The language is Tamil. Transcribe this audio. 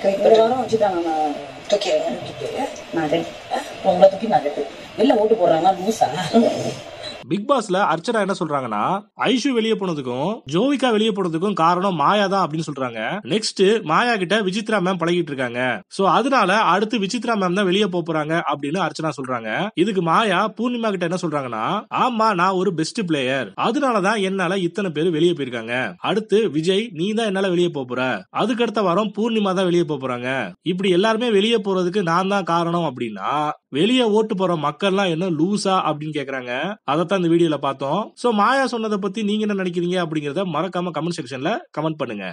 இந்த வாரம் வச்சுட்டாங்க தூக்கி தூக்கிட்டு நான் உங்களை தூக்கி நான் வெளில ஓட்டு போடுறாங்க லூசா? பிக் பாஸ்ல அர்ச்சனா என்ன சொல்றாங்கன்னா ஐஷு வெளியே போனதுக்கும் ஜோவிகா வெளியே போனதுக்கும் காரணம் மாயா தான் அப்படின்னு சொல்றாங்க. நெக்ஸ்ட் மாயா கிட்ட விசித்ரா மேம் பழகிட்டு இருக்காங்க. சோ அதனால அடுத்து விசித்ரா மேம் தான் வெளியே போறாங்க அப்படின்னு அர்ச்சனா சொல்றாங்க. இதுக்கு மாயா பூர்ணிமா கிட்ட என்ன சொல்றாங்கன்னா ஆமா நான் ஒரு பெஸ்ட் பிளேயர் அதனாலதான் என்னால இத்தனை பேர் வெளியே போயிருக்காங்க. அடுத்து விஜய் நீ தான் என்னால வெளியே போற. அதுக்கு அடுத்த வாரம் பூர்ணிமா தான் வெளியே போறாங்க. இப்படி எல்லாருமே வெளியே போறதுக்கு நான் தான் காரணம் அப்படின்னா வெளியே ஓட்டு போற மக்கள்லாம் என்ன லூசா அப்படின்னு கேக்குறாங்க. அதைத்தான் இந்த வீடியோல பார்த்தோம். சோ மாயா சொன்னதை பத்தி நீங்க என்ன நினைக்கிறீங்க அப்படிங்கறத மறக்காம கமெண்ட் செக்ஷன்ல கமெண்ட் பண்ணுங்க.